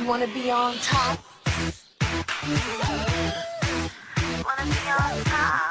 You wanna be on top? Wanna be on top?